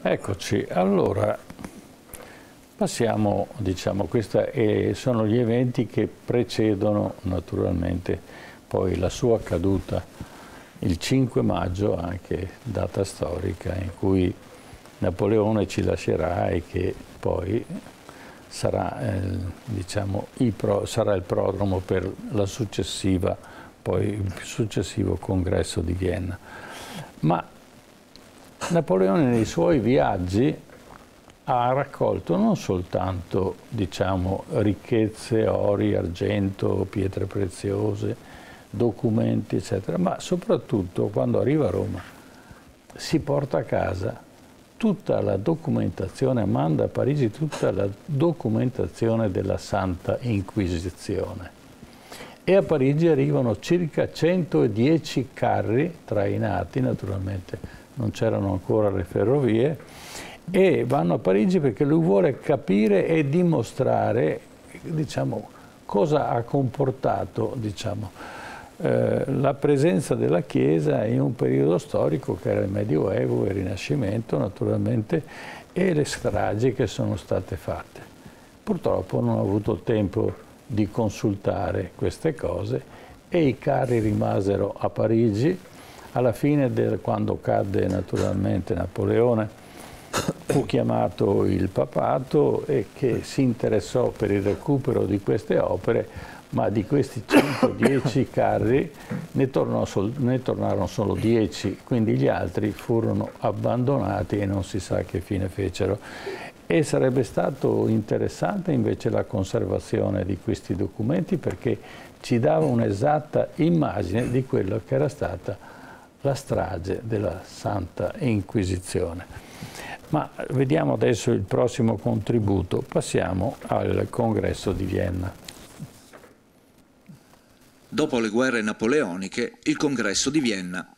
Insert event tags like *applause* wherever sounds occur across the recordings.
Eccoci, allora passiamo, diciamo, questi sono gli eventi che precedono naturalmente poi la sua caduta, il 5 maggio, anche data storica in cui Napoleone ci lascerà e che poi sarà, eh, diciamo, il, pro, sarà il prodromo per poi il successivo congresso di Vienna. Ma Napoleone nei suoi viaggi ha raccolto non soltanto diciamo, ricchezze, ori, argento, pietre preziose, documenti, eccetera, ma soprattutto quando arriva a Roma si porta a casa tutta la documentazione, manda a Parigi tutta la documentazione della Santa Inquisizione. E a Parigi arrivano circa 110 carri trainati, naturalmente non c'erano ancora le ferrovie, e vanno a Parigi perché lui vuole capire e dimostrare diciamo, cosa ha comportato diciamo, eh, la presenza della Chiesa in un periodo storico che era il Medioevo, il Rinascimento naturalmente, e le stragi che sono state fatte. Purtroppo non ho avuto tempo di consultare queste cose e i carri rimasero a Parigi alla fine, del, quando cadde naturalmente Napoleone, fu chiamato il papato e che si interessò per il recupero di queste opere, ma di questi 110 *coughs* carri ne, sol, ne, tornarono solo 10, quindi gli altri furono abbandonati e non si sa che fine fecero. E sarebbe stato interessante invece la conservazione di questi documenti perché ci dava un'esatta immagine di quello che era stata la strage della Santa Inquisizione. Ma vediamo adesso il prossimo contributo. Passiamo al congresso di Vienna. Dopo le guerre napoleoniche, il congresso di Vienna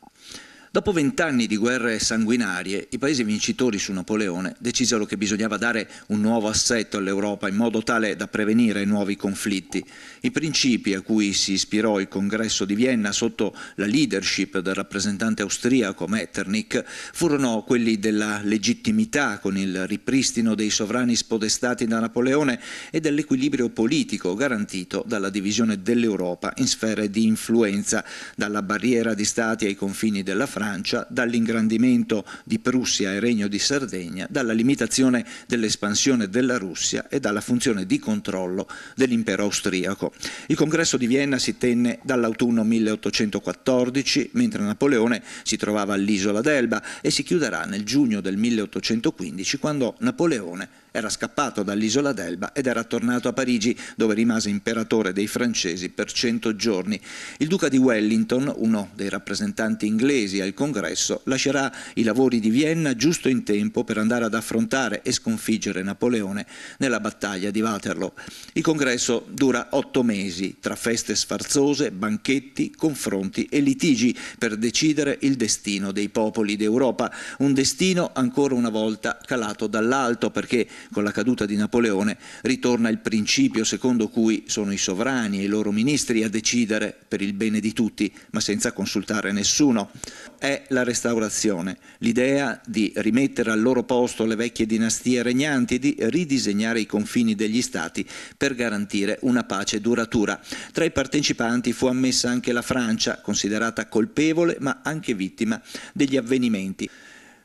Dopo vent'anni di guerre sanguinarie, i paesi vincitori su Napoleone decisero che bisognava dare un nuovo assetto all'Europa in modo tale da prevenire nuovi conflitti. I principi a cui si ispirò il congresso di Vienna sotto la leadership del rappresentante austriaco Metternich furono quelli della legittimità con il ripristino dei sovrani spodestati da Napoleone e dell'equilibrio politico garantito dalla divisione dell'Europa in sfere di influenza, dalla barriera di stati ai confini della Francia Francia, dall'ingrandimento di Prussia e Regno di Sardegna, dalla limitazione dell'espansione della Russia e dalla funzione di controllo dell'impero austriaco. Il congresso di Vienna si tenne dall'autunno 1814, mentre Napoleone si trovava all'isola d'Elba e si chiuderà nel giugno del 1815 quando Napoleone era scappato dall'isola d'Elba ed era tornato a Parigi, dove rimase imperatore dei francesi per cento giorni. Il duca di Wellington, uno dei rappresentanti inglesi al congresso, lascerà i lavori di Vienna giusto in tempo per andare ad affrontare e sconfiggere Napoleone nella battaglia di Waterloo. Il congresso dura otto mesi, tra feste sfarzose, banchetti, confronti e litigi per decidere il destino dei popoli d'Europa, un destino ancora una volta calato dall'alto perché con la caduta di Napoleone ritorna il principio secondo cui sono i sovrani e i loro ministri a decidere per il bene di tutti, ma senza consultare nessuno. È la restaurazione, l'idea di rimettere al loro posto le vecchie dinastie regnanti e di ridisegnare i confini degli stati per garantire una pace duratura. Tra i partecipanti fu ammessa anche la Francia, considerata colpevole ma anche vittima degli avvenimenti.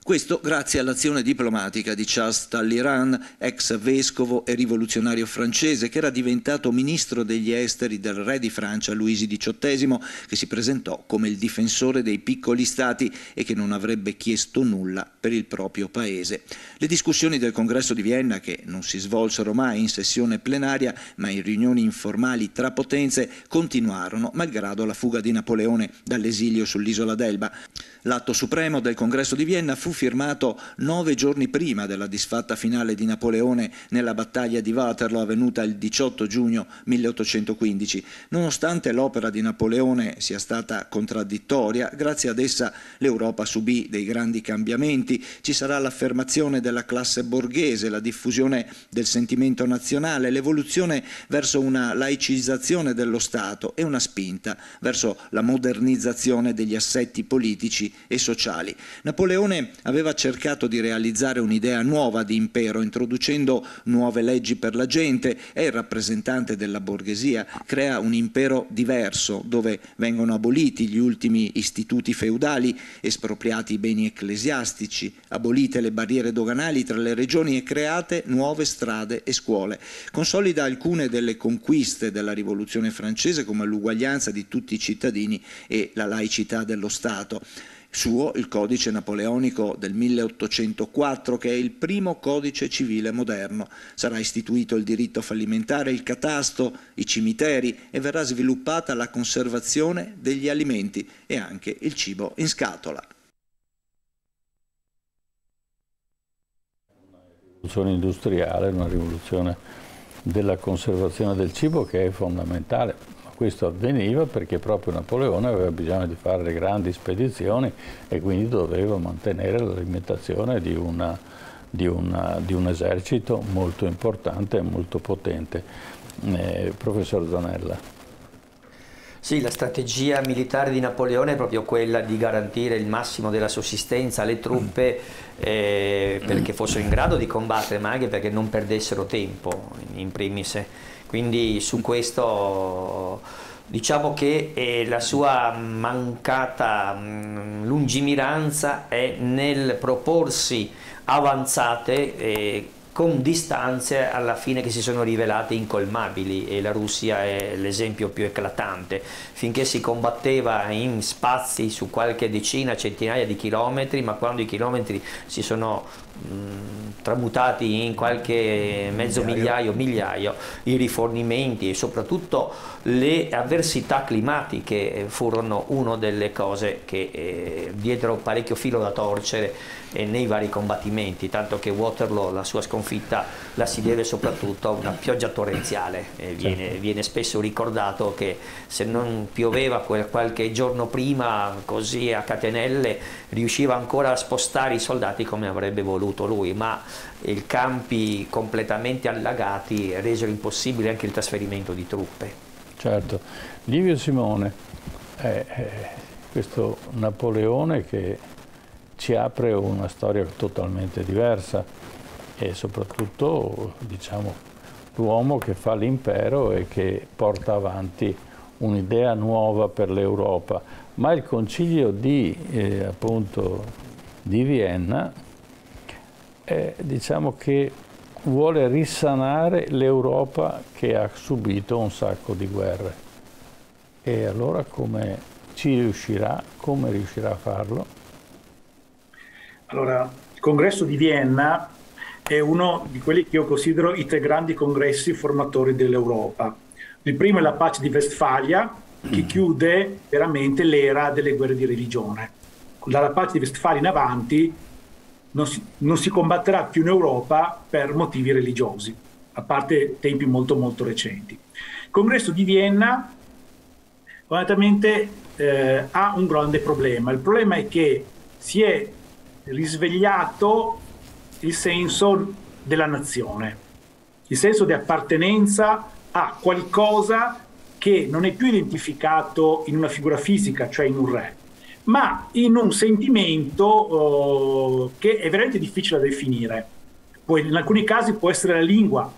Questo grazie all'azione diplomatica di Charles Talleyrand, ex vescovo e rivoluzionario francese, che era diventato ministro degli esteri del re di Francia Luigi XVIII, che si presentò come il difensore dei piccoli stati e che non avrebbe chiesto nulla per il proprio paese. Le discussioni del congresso di Vienna, che non si svolsero mai in sessione plenaria, ma in riunioni informali tra potenze, continuarono malgrado la fuga di Napoleone dall'esilio sull'isola d'Elba. L'atto supremo del congresso di Vienna fu firmato nove giorni prima della disfatta finale di Napoleone nella battaglia di Waterloo avvenuta il 18 giugno 1815. Nonostante l'opera di Napoleone sia stata contraddittoria, grazie ad essa l'Europa subì dei grandi cambiamenti, ci sarà l'affermazione della classe borghese, la diffusione del sentimento nazionale, l'evoluzione verso una laicizzazione dello Stato e una spinta verso la modernizzazione degli assetti politici e sociali. Napoleone aveva cercato di realizzare un'idea nuova di impero, introducendo nuove leggi per la gente, è il rappresentante della borghesia, crea un impero diverso dove vengono aboliti gli ultimi istituti feudali, espropriati i beni ecclesiastici, abolite le barriere doganali tra le regioni e create nuove strade e scuole. Consolida alcune delle conquiste della rivoluzione francese come l'uguaglianza di tutti i cittadini e la laicità dello Stato suo il codice napoleonico del 1804 che è il primo codice civile moderno. Sarà istituito il diritto fallimentare, il catasto, i cimiteri e verrà sviluppata la conservazione degli alimenti e anche il cibo in scatola. Una rivoluzione industriale, una rivoluzione della conservazione del cibo che è fondamentale questo avveniva perché proprio Napoleone aveva bisogno di fare grandi spedizioni e quindi doveva mantenere l'alimentazione di, di, di, un esercito molto importante e molto potente. Eh, professor Zanella. Sì, la strategia militare di Napoleone è proprio quella di garantire il massimo della sussistenza alle truppe eh, perché fossero in grado di combattere, ma anche perché non perdessero tempo in primis. Quindi su questo diciamo che eh, la sua mancata mh, mm, lungimiranza è nel proporsi avanzate eh, con distanze alla fine che si sono rivelate incolmabili e la Russia è l'esempio più eclatante. Finché si combatteva in spazi su qualche decina, centinaia di chilometri, ma quando i chilometri si sono mh, tramutati in qualche mezzo migliaio, migliaio, i rifornimenti e soprattutto le avversità climatiche furono una delle cose che eh, diedero parecchio filo da torcere eh, nei vari combattimenti, tanto che Waterloo, la sua sconfitta, la si deve soprattutto a una pioggia torrenziale. Eh, viene, certo. viene, spesso ricordato che se non pioveva quel, qualche giorno prima, così a catenelle, riusciva ancora a spostare i soldati come avrebbe voluto lui, ma i campi completamente allagati resero impossibile anche il trasferimento di truppe. Certo, Livio Simone, è, è questo Napoleone che ci apre una storia totalmente diversa e soprattutto diciamo, l'uomo che fa l'impero e che porta avanti un'idea nuova per l'Europa. Ma il concilio di, eh, appunto, di Vienna è, diciamo che vuole risanare l'Europa che ha subito un sacco di guerre. E allora come ci riuscirà? Come riuscirà a farlo? Allora, il congresso di Vienna è uno di quelli che io considero i tre grandi congressi formatori dell'Europa. Il primo è la pace di Westfalia, che mm. chiude veramente l'era delle guerre di religione. Dalla pace di Westfalia in avanti non si, non si combatterà più in Europa per motivi religiosi, a parte tempi molto molto recenti. Il congresso di Vienna fondamentalmente eh, ha un grande problema. Il problema è che si è risvegliato il senso della nazione, il senso di appartenenza a qualcosa che non è più identificato in una figura fisica, cioè in un re, ma in un sentimento uh, che è veramente difficile da definire. Poi in alcuni casi può essere la lingua,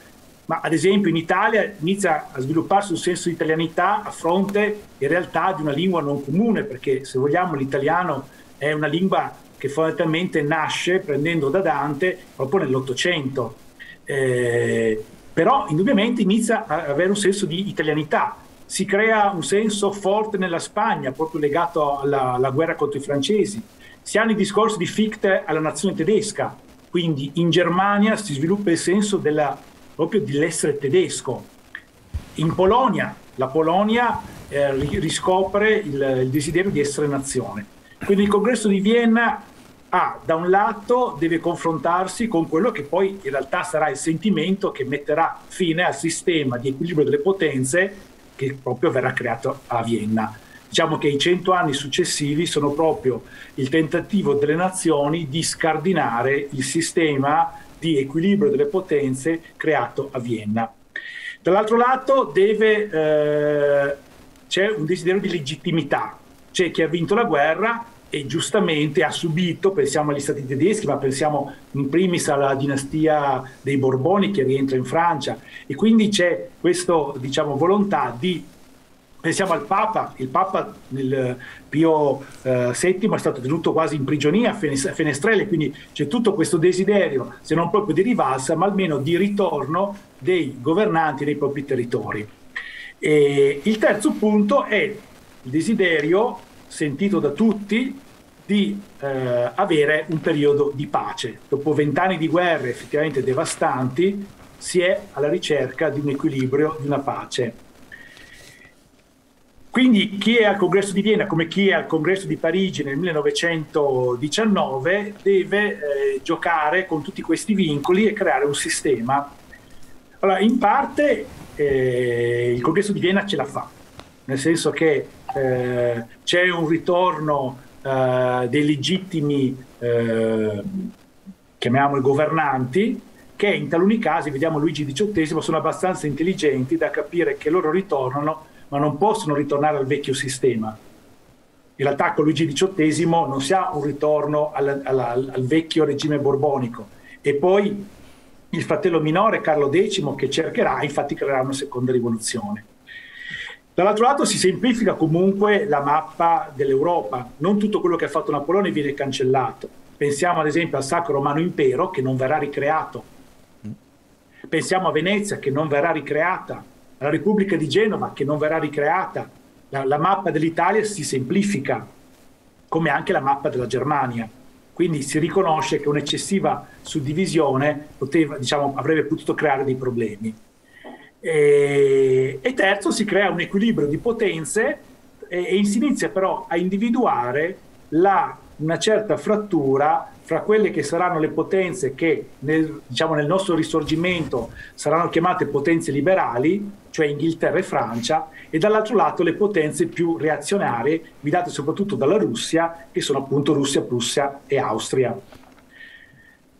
ma ad esempio in Italia inizia a svilupparsi un senso di italianità a fronte in realtà di una lingua non comune, perché se vogliamo l'italiano è una lingua che fondamentalmente nasce prendendo da Dante proprio nell'Ottocento. Eh, però indubbiamente inizia ad avere un senso di italianità. Si crea un senso forte nella Spagna, proprio legato alla, alla guerra contro i francesi. Si hanno i discorsi di Fichte alla nazione tedesca, quindi in Germania si sviluppa il senso della, proprio dell'essere tedesco. In Polonia, la Polonia eh, riscopre il, il desiderio di essere nazione. Quindi il congresso di Vienna ha, da un lato deve confrontarsi con quello che poi in realtà sarà il sentimento che metterà fine al sistema di equilibrio delle potenze che proprio verrà creato a Vienna. Diciamo che i cento anni successivi sono proprio il tentativo delle nazioni di scardinare il sistema di equilibrio delle potenze creato a Vienna. Dall'altro lato deve, eh, c'è un desiderio di legittimità, c'è chi ha vinto la guerra e giustamente ha subito, pensiamo agli stati tedeschi, ma pensiamo in primis alla dinastia dei Borboni che rientra in Francia e quindi c'è questa diciamo, volontà di Pensiamo al Papa, il Papa nel Pio eh, VII è stato tenuto quasi in prigionia a Fenestrelle, quindi c'è tutto questo desiderio, se non proprio di rivalsa, ma almeno di ritorno dei governanti nei propri territori. E il terzo punto è il desiderio sentito da tutti di eh, avere un periodo di pace. Dopo vent'anni di guerre effettivamente devastanti, si è alla ricerca di un equilibrio, di una pace. Quindi chi è al congresso di Vienna, come chi è al congresso di Parigi nel 1919, deve eh, giocare con tutti questi vincoli e creare un sistema. Allora, in parte eh, il congresso di Vienna ce la fa, nel senso che eh, c'è un ritorno eh, dei legittimi, eh, chiamiamoli governanti, che in taluni casi, vediamo Luigi XVIII, sono abbastanza intelligenti da capire che loro ritornano ma non possono ritornare al vecchio sistema. In realtà con Luigi XVIII non si ha un ritorno al, al, al vecchio regime borbonico e poi il fratello minore Carlo X che cercherà, infatti creerà una seconda rivoluzione. Dall'altro lato si semplifica comunque la mappa dell'Europa, non tutto quello che ha fatto Napoleone viene cancellato. Pensiamo ad esempio al Sacro Romano Impero che non verrà ricreato. Pensiamo a Venezia che non verrà ricreata la Repubblica di Genova che non verrà ricreata, la, la mappa dell'Italia si semplifica, come anche la mappa della Germania. Quindi si riconosce che un'eccessiva suddivisione poteva, diciamo, avrebbe potuto creare dei problemi. E, e, terzo, si crea un equilibrio di potenze e, e si inizia però a individuare la, una certa frattura fra quelle che saranno le potenze che nel, diciamo, nel nostro risorgimento saranno chiamate potenze liberali, cioè Inghilterra e Francia, e dall'altro lato le potenze più reazionarie, guidate soprattutto dalla Russia, che sono appunto Russia, Prussia e Austria.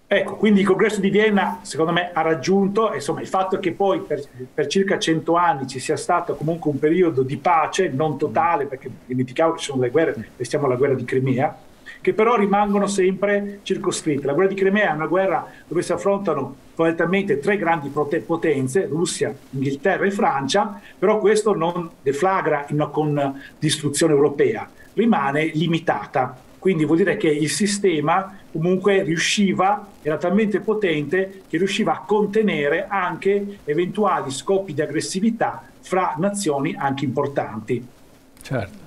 Ecco, quindi il congresso di Vienna secondo me ha raggiunto, insomma, il fatto che poi per, per, circa cento anni ci sia stato comunque un periodo di pace, non totale, perché dimenticavo che ci sono le guerre, pensiamo alla guerra di Crimea, che però rimangono sempre circoscritte. La guerra di Crimea è una guerra dove si affrontano fondamentalmente tre grandi potenze, Russia, Inghilterra e Francia, però questo non deflagra in con distruzione europea, rimane limitata. Quindi vuol dire che il sistema comunque riusciva, era talmente potente che riusciva a contenere anche eventuali scopi di aggressività fra nazioni anche importanti. Certo.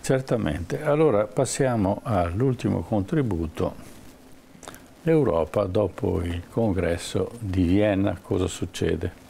Certamente. Allora passiamo all'ultimo contributo. L'Europa dopo il congresso di Vienna, cosa succede?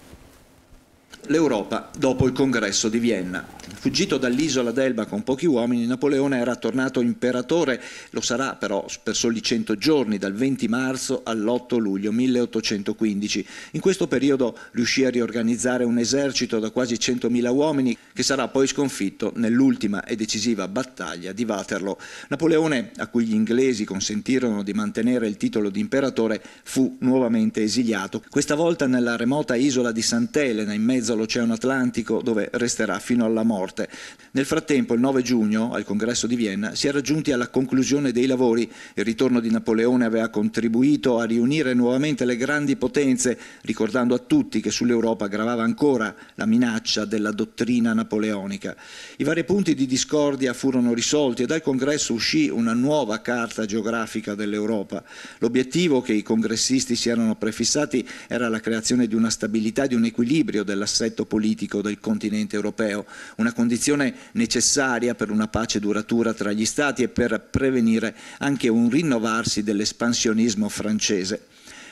L'Europa dopo il congresso di Vienna. Fuggito dall'isola d'Elba con pochi uomini, Napoleone era tornato imperatore, lo sarà però per soli 100 giorni, dal 20 marzo all'8 luglio 1815. In questo periodo riuscì a riorganizzare un esercito da quasi 100.000 uomini che sarà poi sconfitto nell'ultima e decisiva battaglia di Waterloo. Napoleone, a cui gli inglesi consentirono di mantenere il titolo di imperatore, fu nuovamente esiliato, questa volta nella remota isola di Sant'Elena in mezzo all'Oceano Atlantico dove resterà fino alla morte. Nel frattempo, il 9 giugno, al congresso di Vienna, si era giunti alla conclusione dei lavori. Il ritorno di Napoleone aveva contribuito a riunire nuovamente le grandi potenze, ricordando a tutti che sull'Europa gravava ancora la minaccia della dottrina napoleonica. I vari punti di discordia furono risolti e dal congresso uscì una nuova carta geografica dell'Europa. L'obiettivo che i congressisti si erano prefissati era la creazione di una stabilità, di un equilibrio dell'assetto politico del continente europeo, una condizione necessaria per una pace duratura tra gli Stati e per prevenire anche un rinnovarsi dell'espansionismo francese.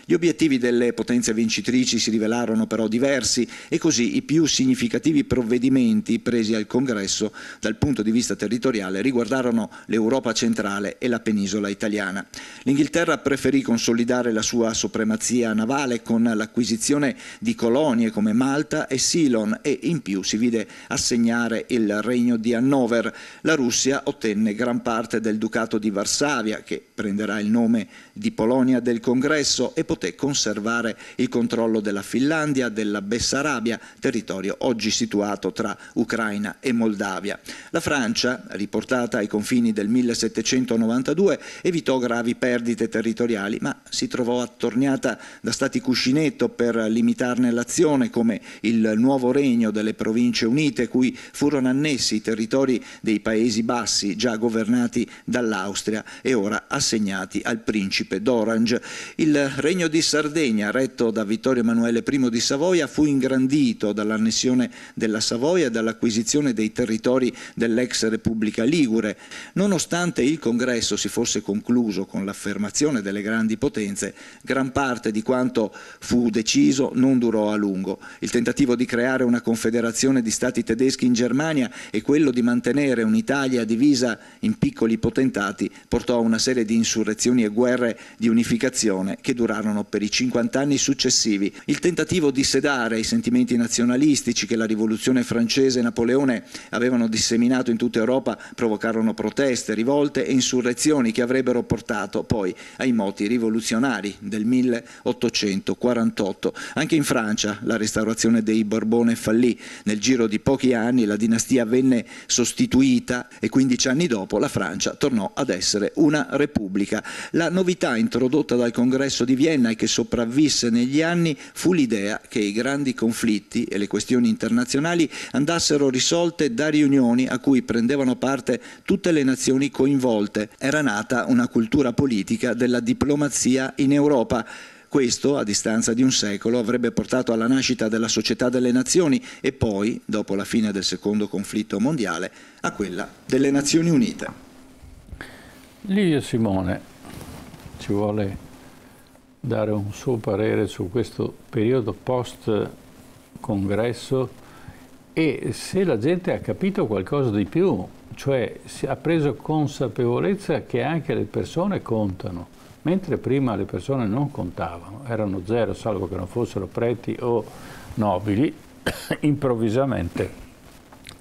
Gli obiettivi delle potenze vincitrici si rivelarono però diversi e così i più significativi provvedimenti presi al Congresso dal punto di vista territoriale riguardarono l'Europa centrale e la penisola italiana. L'Inghilterra preferì consolidare la sua supremazia navale con l'acquisizione di colonie come Malta e Ceylon e in più si vide assegnare il regno di Hannover. La Russia ottenne gran parte del Ducato di Varsavia, che prenderà il nome di Polonia del Congresso, e poté conservare il controllo della Finlandia, della Bessarabia, territorio oggi situato tra Ucraina e Moldavia. La Francia, riportata ai confini del 1792, evitò gravi perdite territoriali, ma si trovò attorniata da stati cuscinetto per limitarne l'azione, come il nuovo regno delle Province Unite, cui furono annessi i territori dei Paesi Bassi, già governati dall'Austria e ora assegnati al principe d'Orange. Il regno di Sardegna, retto da Vittorio Emanuele I di Savoia, fu ingrandito dall'annessione della Savoia e dall'acquisizione dei territori dell'ex Repubblica Ligure. Nonostante il congresso si fosse concluso con l'affermazione delle grandi potenze, gran parte di quanto fu deciso non durò a lungo. Il tentativo di creare una confederazione di stati tedeschi in Germania e quello di mantenere un'Italia divisa in piccoli potentati portò a una serie di insurrezioni e guerre di unificazione che durarono per i 50 anni successivi. Il tentativo di sedare i sentimenti nazionalistici che la rivoluzione francese e Napoleone avevano disseminato in tutta Europa provocarono proteste, rivolte e insurrezioni che avrebbero portato poi ai moti rivoluzionari del 1848. Anche in Francia la restaurazione dei Borbone fallì. Nel giro di pochi anni la dinastia venne sostituita e 15 anni dopo la Francia tornò ad essere una repubblica. La novità introdotta dal congresso di Vienna e che sopravvisse negli anni fu l'idea che i grandi conflitti e le questioni internazionali andassero risolte da riunioni a cui prendevano parte tutte le nazioni coinvolte. Era nata una cultura politica della diplomazia in Europa. Questo, a distanza di un secolo, avrebbe portato alla nascita della Società delle Nazioni e poi, dopo la fine del secondo conflitto mondiale, a quella delle Nazioni Unite. Livio Simone ci vuole dare un suo parere su questo periodo post congresso e se la gente ha capito qualcosa di più, cioè ha preso consapevolezza che anche le persone contano, mentre prima le persone non contavano, erano zero salvo che non fossero preti o nobili, *coughs* improvvisamente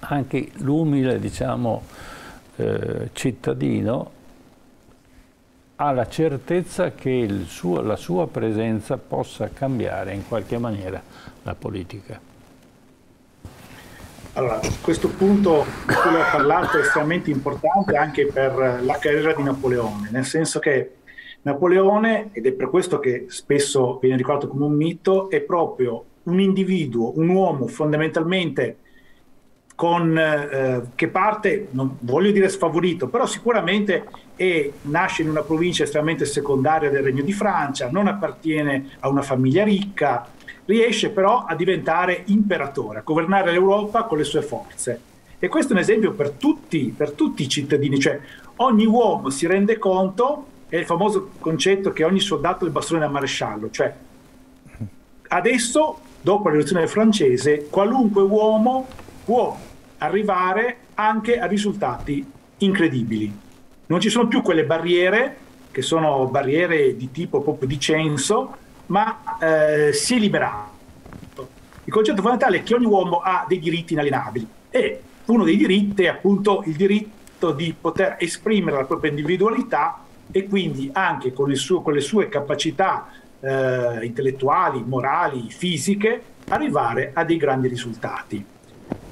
anche l'umile diciamo, eh, cittadino ha la certezza che suo, la sua presenza possa cambiare in qualche maniera la politica. Allora, questo punto di cui ho parlato è estremamente importante anche per la carriera di Napoleone, nel senso che Napoleone, ed è per questo che spesso viene ricordato come un mito, è proprio un individuo, un uomo fondamentalmente con, eh, che parte, non voglio dire sfavorito, però sicuramente è, nasce in una provincia estremamente secondaria del Regno di Francia, non appartiene a una famiglia ricca, riesce però a diventare imperatore, a governare l'Europa con le sue forze. E questo è un esempio per tutti, per tutti i cittadini, cioè ogni uomo si rende conto, è il famoso concetto che ogni soldato è il bastone da maresciallo, cioè adesso, dopo la rivoluzione francese, qualunque uomo può arrivare anche a risultati incredibili. Non ci sono più quelle barriere, che sono barriere di tipo proprio di censo, ma eh, si è liberato. Il concetto fondamentale è che ogni uomo ha dei diritti inalienabili e uno dei diritti è appunto il diritto di poter esprimere la propria individualità e quindi anche con, suo, con le sue capacità eh, intellettuali, morali, fisiche, arrivare a dei grandi risultati.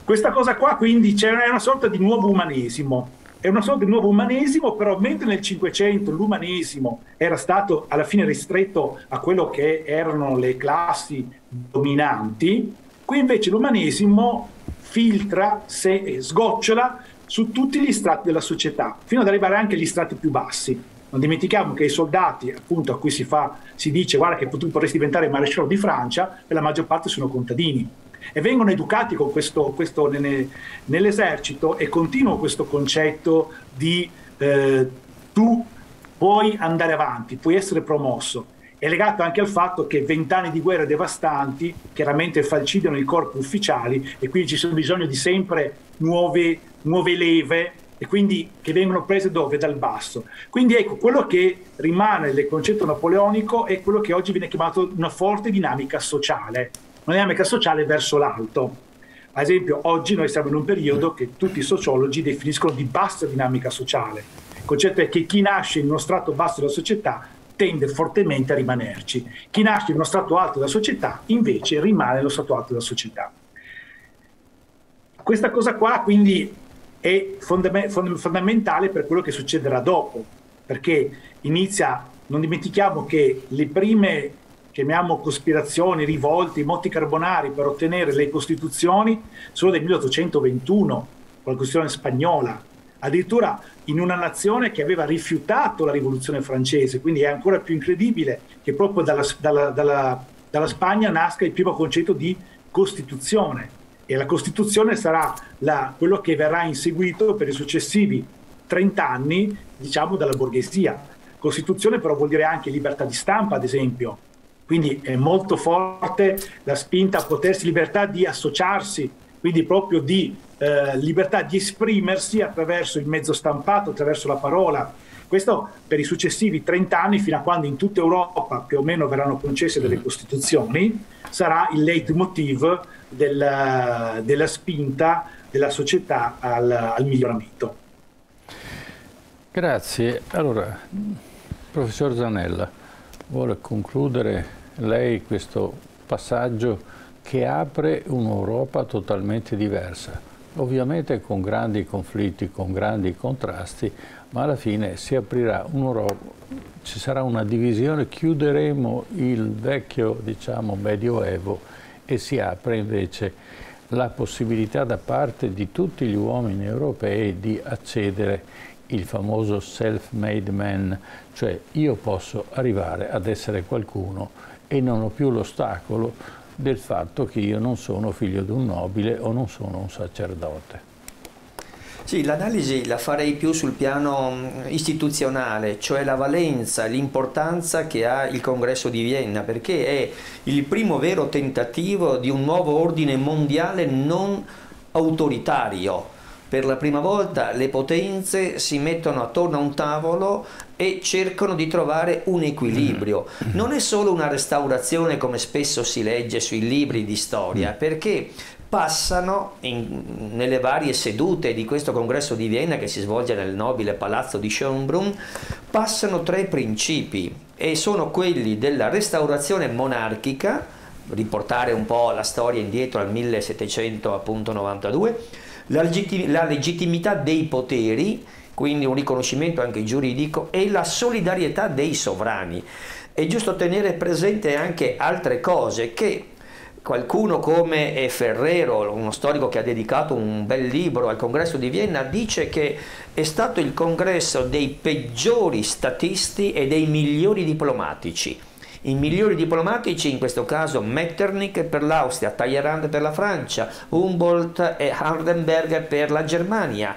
Questa cosa qua quindi c'è una sorta di nuovo umanesimo, è una sorta di nuovo umanesimo, però mentre nel Cinquecento l'umanesimo era stato alla fine ristretto a quello che erano le classi dominanti, qui invece l'umanesimo filtra, se, sgocciola su tutti gli strati della società, fino ad arrivare anche agli strati più bassi. Non dimentichiamo che i soldati, appunto, a cui si, fa, si dice guarda che tu potresti diventare maresciallo di Francia, per la maggior parte sono contadini e vengono educati con questo, questo nelle, nell'esercito e continua questo concetto di eh, tu puoi andare avanti, puoi essere promosso. È legato anche al fatto che vent'anni di guerre devastanti chiaramente falcidiano i corpi ufficiali e quindi ci sono bisogno di sempre nuove, nuove leve e quindi che vengono prese dove? Dal basso. Quindi ecco, quello che rimane del concetto napoleonico è quello che oggi viene chiamato una forte dinamica sociale una dinamica sociale verso l'alto. Ad esempio, oggi noi siamo in un periodo che tutti i sociologi definiscono di bassa dinamica sociale. Il concetto è che chi nasce in uno strato basso della società tende fortemente a rimanerci. Chi nasce in uno strato alto della società invece rimane nello strato alto della società. Questa cosa qua quindi è fondamentale per quello che succederà dopo, perché inizia, non dimentichiamo che le prime, chiamiamo cospirazioni, rivolte, moti carbonari per ottenere le costituzioni sono del 1821, con la Costituzione spagnola, addirittura in una nazione che aveva rifiutato la rivoluzione francese, quindi è ancora più incredibile che proprio dalla, dalla, dalla, dalla Spagna nasca il primo concetto di Costituzione. E la Costituzione sarà la, quello che verrà inseguito per i successivi 30 anni, diciamo, dalla borghesia. Costituzione però vuol dire anche libertà di stampa, ad esempio, quindi è molto forte la spinta a potersi libertà di associarsi, quindi proprio di eh, libertà di esprimersi attraverso il mezzo stampato, attraverso la parola. Questo per i successivi 30 anni, fino a quando in tutta Europa più o meno verranno concesse delle costituzioni, sarà il leitmotiv della, della spinta della società al, al miglioramento. Grazie. Allora, professor Zanella, vuole concludere lei questo passaggio che apre un'Europa totalmente diversa, ovviamente con grandi conflitti, con grandi contrasti, ma alla fine si aprirà un'Europa, ci sarà una divisione, chiuderemo il vecchio diciamo, medioevo e si apre invece la possibilità da parte di tutti gli uomini europei di accedere il famoso self-made man, cioè io posso arrivare ad essere qualcuno e non ho più l'ostacolo del fatto che io non sono figlio di un nobile o non sono un sacerdote. Sì, l'analisi la farei più sul piano mm, istituzionale, cioè la valenza, l'importanza che ha il congresso di Vienna, perché è il primo vero tentativo di un nuovo ordine mondiale non autoritario, per la prima volta le potenze si mettono attorno a un tavolo e cercano di trovare un equilibrio. Mm. Non è solo una restaurazione come spesso si legge sui libri di storia, mm. perché passano in, nelle varie sedute di questo congresso di Vienna che si svolge nel nobile palazzo di Schönbrunn, passano tre principi e sono quelli della restaurazione monarchica, riportare un po' la storia indietro al 1792, la, legittim la legittimità dei poteri, quindi un riconoscimento anche giuridico, e la solidarietà dei sovrani. È giusto tenere presente anche altre cose che qualcuno come Ferrero, uno storico che ha dedicato un bel libro al congresso di Vienna, dice che è stato il congresso dei peggiori statisti e dei migliori diplomatici i migliori diplomatici, in questo caso Metternich per l'Austria, Talleyrand per la Francia, Humboldt e Hardenberg per la Germania.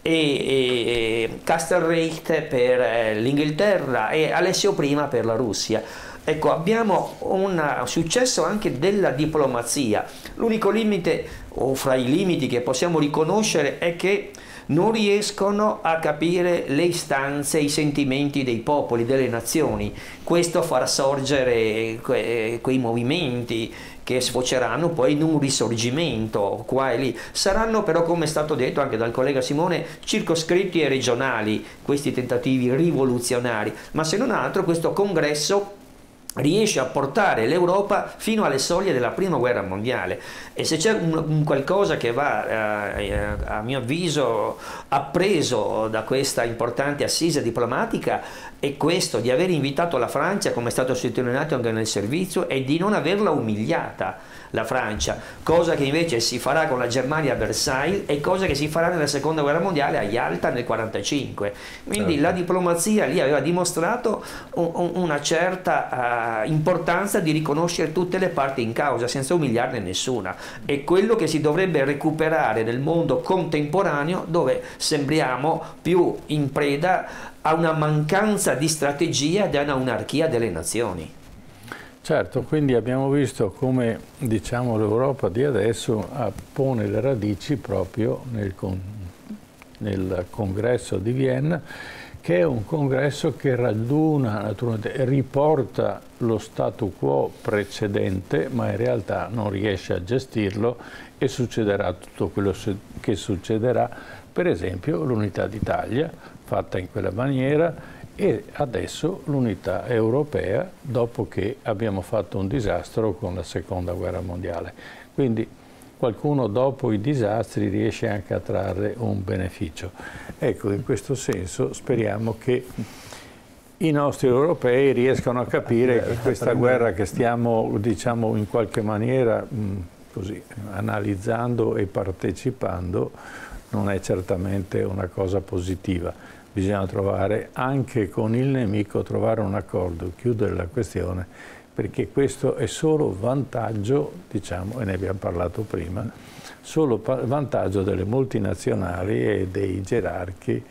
E, e Castlereagh per eh, l'Inghilterra e Alessio I per la Russia. Ecco, abbiamo un successo anche della diplomazia. L'unico limite, o fra i limiti che possiamo riconoscere, è che non riescono a capire le istanze, i sentimenti dei popoli, delle nazioni. Questo farà sorgere que quei movimenti che sfoceranno poi in un risorgimento qua e lì. Saranno però, come è stato detto anche dal collega Simone, circoscritti e regionali questi tentativi rivoluzionari, ma se non altro questo congresso riesce a portare l'Europa fino alle soglie della prima guerra mondiale. E se c'è un, un, qualcosa che va eh, eh, a mio avviso appreso da questa importante assise diplomatica è questo di aver invitato la Francia come è stato sottolineato anche nel servizio e di non averla umiliata la Francia, cosa che invece si farà con la Germania a Versailles e cosa che si farà nella seconda guerra mondiale a Yalta nel 1945. Quindi certo. la diplomazia lì aveva dimostrato un, un, una certa uh, importanza di riconoscere tutte le parti in causa senza umiliarne nessuna. È quello che si dovrebbe recuperare nel mondo contemporaneo dove sembriamo più in preda a una mancanza di strategia ed a un'anarchia delle nazioni. Certo, quindi abbiamo visto come diciamo, l'Europa di adesso pone le radici proprio nel, con, nel congresso di Vienna, che è un congresso che raduna, riporta lo statu quo precedente, ma in realtà non riesce a gestirlo e succederà tutto quello che succederà, per esempio l'unità d'Italia, fatta in quella maniera, e adesso l'unità europea dopo che abbiamo fatto un disastro con la seconda guerra mondiale. Quindi qualcuno dopo i disastri riesce anche a trarre un beneficio. Ecco, in questo senso speriamo che i nostri europei riescano a capire che questa guerra che stiamo, diciamo, in qualche maniera mh, così, analizzando e partecipando non è certamente una cosa positiva. Bisogna trovare anche con il nemico, trovare un accordo, chiudere la questione perché questo è solo vantaggio, diciamo, e ne abbiamo parlato prima, solo vantaggio delle multinazionali e dei gerarchi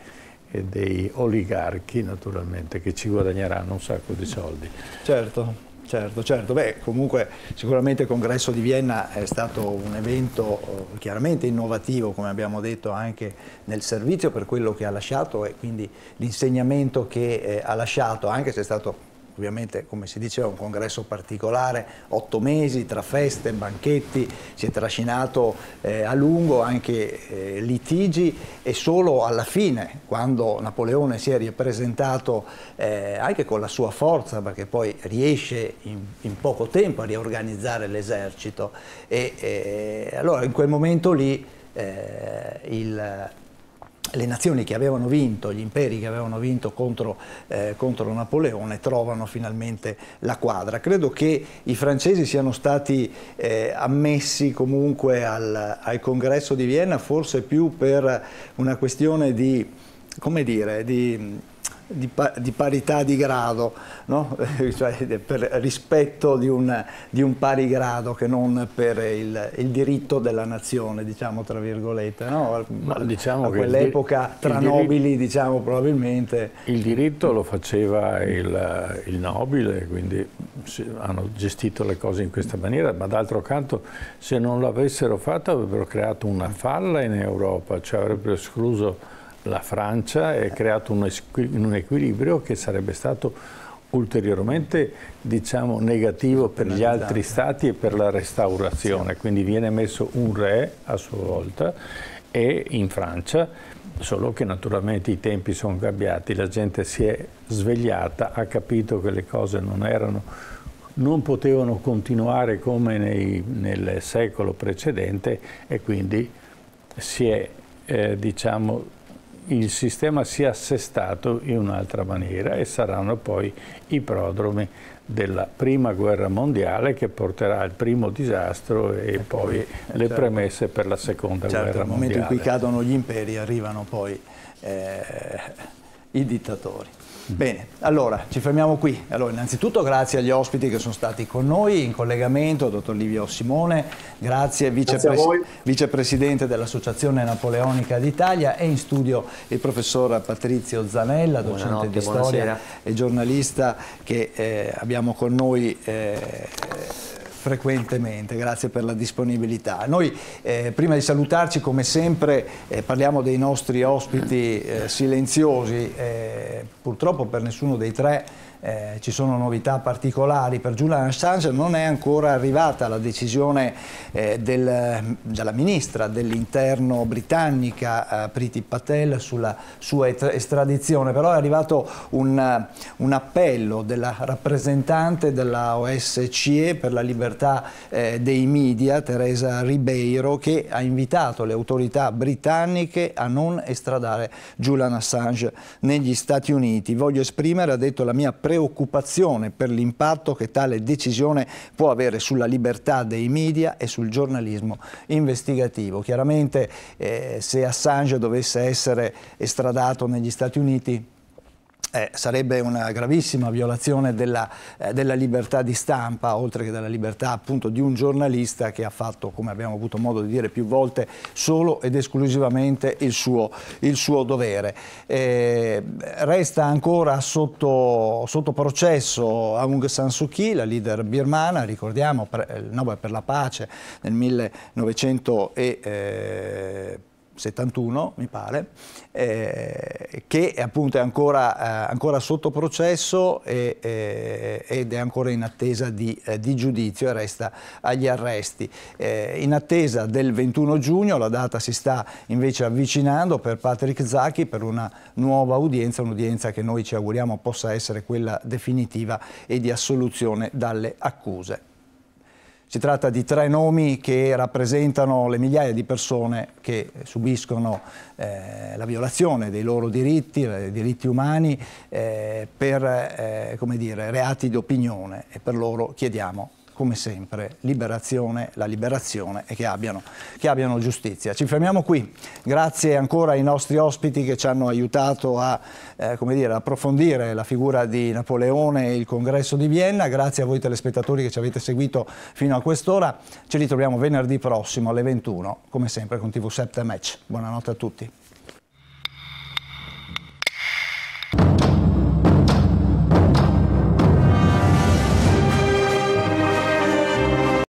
e dei oligarchi naturalmente che ci guadagneranno un sacco di soldi. Certo. Certo, certo. Beh, comunque sicuramente il congresso di Vienna è stato un evento eh, chiaramente innovativo, come abbiamo detto anche nel servizio per quello che ha lasciato e quindi l'insegnamento che eh, ha lasciato, anche se è stato ovviamente come si diceva un congresso particolare, otto mesi tra feste, banchetti, si è trascinato eh, a lungo anche eh, litigi e solo alla fine, quando Napoleone si è ripresentato eh, anche con la sua forza, perché poi riesce in, in poco tempo a riorganizzare l'esercito, e allora in quel momento lì eh, il le nazioni che avevano vinto, gli imperi che avevano vinto contro, eh, contro, Napoleone trovano finalmente la quadra. Credo che i francesi siano stati eh, ammessi comunque al, al, congresso di Vienna forse più per una questione di, come dire, di di, di, parità di grado, no? *laughs* cioè per rispetto di un, di un, pari grado che non per il, il, diritto della nazione, diciamo tra virgolette. No? Diciamo a quell'epoca tra nobili, diciamo probabilmente. Il diritto lo faceva il, il nobile, quindi hanno gestito le cose in questa maniera, ma d'altro canto se non l'avessero fatto avrebbero creato una falla in Europa, cioè avrebbero escluso la Francia e creato un, un equilibrio che sarebbe stato ulteriormente diciamo, negativo per gli altri stati e per la restaurazione, quindi viene messo un re a sua volta e in Francia, solo che naturalmente i tempi sono cambiati, la gente si è svegliata, ha capito che le cose non erano, non potevano continuare come nei, nel secolo precedente e quindi si è eh, diciamo, il sistema si è assestato in un'altra maniera e saranno poi i prodromi della prima guerra mondiale che porterà al primo disastro e, e poi, poi le certo. premesse per la seconda certo, guerra mondiale. Nel momento in cui cadono gli imperi arrivano poi eh, i dittatori. Bene, allora ci fermiamo qui. Allora, innanzitutto grazie agli ospiti che sono stati con noi in collegamento, dottor Livio Simone, grazie, vicepres vicepresidente dell'Associazione Napoleonica d'Italia e in studio il professor Patrizio Zanella, docente Buonanotte, di storia buonasera. e giornalista che eh, abbiamo con noi. Eh, frequentemente, grazie per la disponibilità. Noi eh, prima di salutarci come sempre eh, parliamo dei nostri ospiti eh, silenziosi, eh, purtroppo per nessuno dei tre eh, ci sono novità particolari per Julian Assange, non è ancora arrivata la decisione eh, del, della ministra dell'interno britannica eh, Priti Patel sulla sua estradizione, però è arrivato un, un appello della rappresentante della OSCE per la libertà eh, dei media, Teresa Ribeiro, che ha invitato le autorità britanniche a non estradare Julian Assange negli Stati Uniti. Voglio esprimere, ha detto, la mia preoccupazione preoccupazione per l'impatto che tale decisione può avere sulla libertà dei media e sul giornalismo investigativo. Chiaramente eh, se Assange dovesse essere estradato negli Stati Uniti eh, sarebbe una gravissima violazione della, eh, della, libertà di stampa, oltre che della libertà appunto di un giornalista che ha fatto, come abbiamo avuto modo di dire più volte, solo ed esclusivamente il suo, il suo dovere. Eh, resta ancora sotto, sotto, processo Aung San Suu Kyi, la leader birmana, ricordiamo il Nobel per la pace nel 1900 e, eh, 71 mi pare, eh, che appunto è ancora, eh, ancora sotto processo e, eh, ed è ancora in attesa di, eh, di, giudizio e resta agli arresti. Eh, in attesa del 21 giugno, la data si sta invece avvicinando per Patrick Zacchi per una nuova udienza, un'udienza che noi ci auguriamo possa essere quella definitiva e di assoluzione dalle accuse. Si tratta di tre nomi che rappresentano le migliaia di persone che subiscono eh, la violazione dei loro diritti, dei diritti umani, eh, per eh, dire, reati di opinione. E per loro chiediamo come sempre, liberazione, la liberazione e che abbiano, che abbiano, giustizia. Ci fermiamo qui. Grazie ancora ai nostri ospiti che ci hanno aiutato a eh, dire, approfondire la figura di Napoleone e il congresso di Vienna. Grazie a voi telespettatori che ci avete seguito fino a quest'ora. Ci ritroviamo venerdì prossimo alle 21, come sempre con TV7 Match. Buonanotte a tutti.